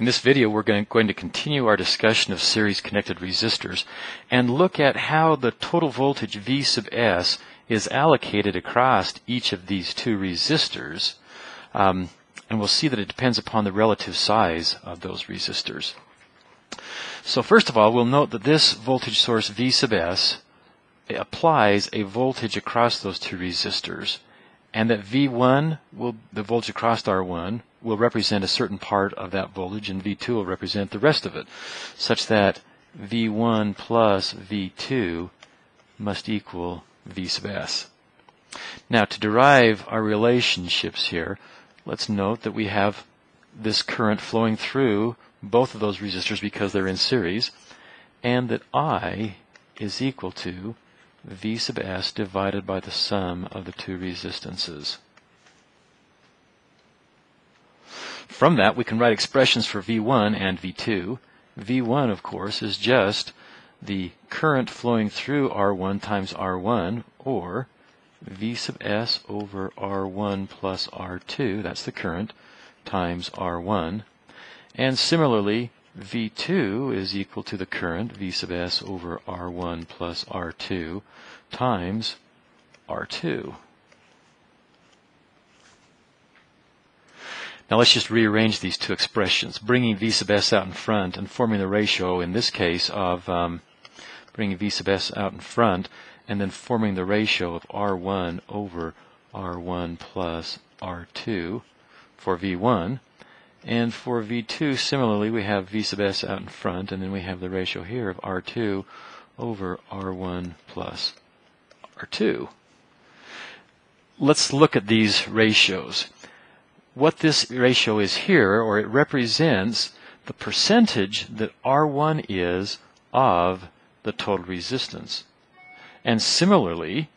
In this video, we're going, to continue our discussion of series connected resistors and look at how the total voltage V sub S is allocated across each of these two resistors. Um, and we'll see that it depends upon the relative size of those resistors. So first of all, we'll note that this voltage source V sub S applies a voltage across those two resistors and that V1 will the voltage across R1 will represent a certain part of that voltage and V2 will represent the rest of it, such that V1 plus V2 must equal V sub S. Now to derive our relationships here, let's note that we have this current flowing through both of those resistors because they're in series, and that I is equal to V sub S divided by the sum of the two resistances. From that, we can write expressions for V1 and V2. V1, of course, is just the current flowing through R1 times R1, or V sub S over R1 plus R2, that's the current, times R1. And similarly, V2 is equal to the current, V sub S over R1 plus R2, times R2. Now let's just rearrange these two expressions, bringing v sub s out in front and forming the ratio, in this case, of um, bringing v sub s out in front and then forming the ratio of r1 over r1 plus r2 for v1. And for v2, similarly, we have v sub s out in front, and then we have the ratio here of r2 over r1 plus r2. Let's look at these ratios what this ratio is here, or it represents the percentage that R1 is of the total resistance. And similarly,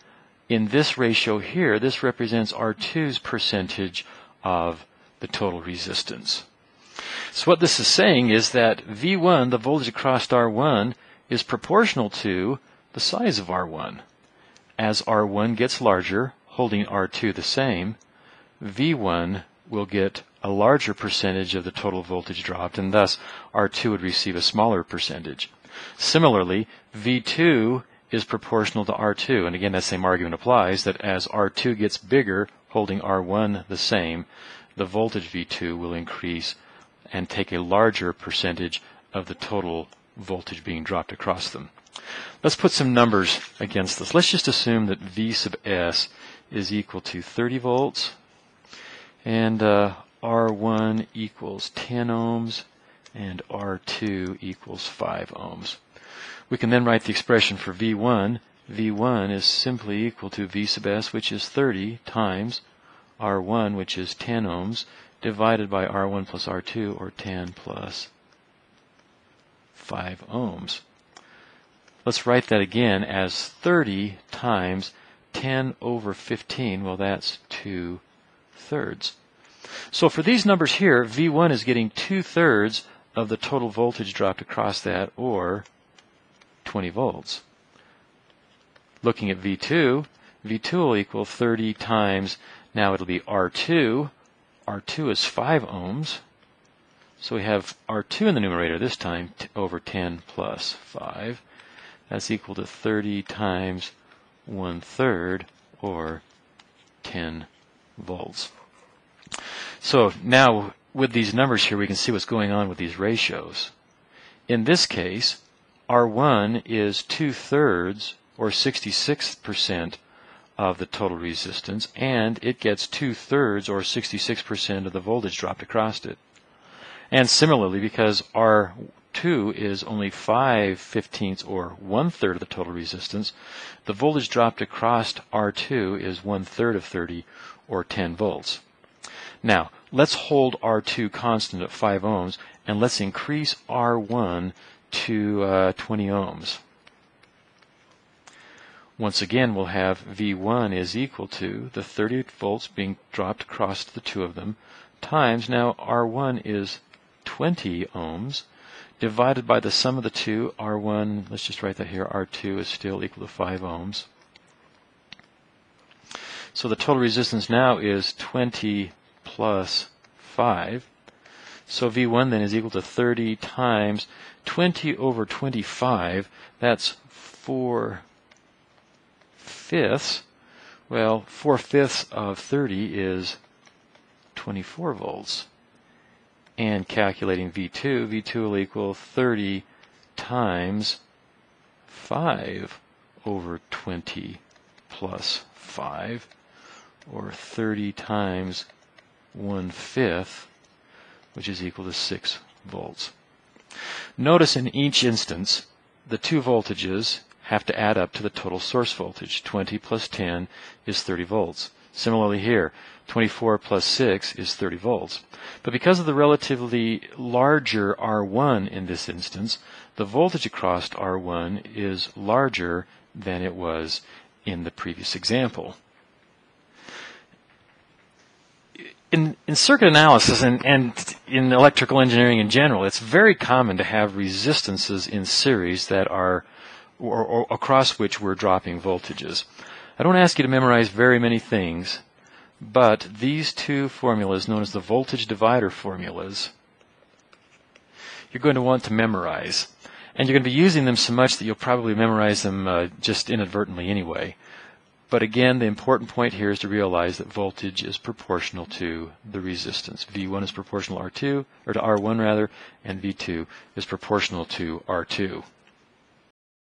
in this ratio here, this represents R2's percentage of the total resistance. So what this is saying is that V1, the voltage across R1, is proportional to the size of R1. As R1 gets larger, holding R2 the same, V1 will get a larger percentage of the total voltage dropped, and thus R2 would receive a smaller percentage. Similarly, V2 is proportional to R2, and again, that same argument applies that as R2 gets bigger, holding R1 the same, the voltage V2 will increase and take a larger percentage of the total voltage being dropped across them. Let's put some numbers against this. Let's just assume that V sub S is equal to 30 volts and uh, R1 equals 10 ohms and R2 equals 5 ohms. We can then write the expression for V1. V1 is simply equal to V sub S, which is 30, times R1, which is 10 ohms, divided by R1 plus R2, or 10 plus 5 ohms. Let's write that again as 30 times 10 over 15. Well, that's 2 thirds. So for these numbers here, V1 is getting two thirds of the total voltage dropped across that, or 20 volts. Looking at V2, V2 will equal 30 times, now it'll be R2. R2 is 5 ohms. So we have R2 in the numerator this time over 10 plus 5. That's equal to 30 times 1 third, or 10 volts. So now with these numbers here, we can see what's going on with these ratios. In this case, R1 is two-thirds or 66% of the total resistance, and it gets two-thirds or 66% of the voltage dropped across it. And similarly, because R2 is only 5 fifteenths or one-third of the total resistance, the voltage dropped across R2 is one-third of 30 or 10 volts. Now, let's hold R2 constant at 5 ohms, and let's increase R1 to uh, 20 ohms. Once again, we'll have V1 is equal to the 30 volts being dropped across the two of them, times now R1 is 20 ohms, divided by the sum of the two, R1, let's just write that here, R2 is still equal to 5 ohms. So the total resistance now is 20 plus 5. So V1 then is equal to 30 times 20 over 25. That's 4 fifths. Well, 4 fifths of 30 is 24 volts. And calculating V2, V2 will equal 30 times 5 over 20 plus 5, or 30 times 1 fifth, which is equal to 6 volts. Notice in each instance, the two voltages have to add up to the total source voltage. 20 plus 10 is 30 volts. Similarly here, 24 plus 6 is 30 volts. But because of the relatively larger R1 in this instance, the voltage across R1 is larger than it was in the previous example. In, in circuit analysis and, and in electrical engineering in general, it's very common to have resistances in series that are or, or across which we're dropping voltages. I don't ask you to memorize very many things, but these two formulas, known as the voltage divider formulas, you're going to want to memorize. And you're going to be using them so much that you'll probably memorize them uh, just inadvertently anyway. But again, the important point here is to realize that voltage is proportional to the resistance. V1 is proportional to R2, or to R1 rather, and V2 is proportional to R2.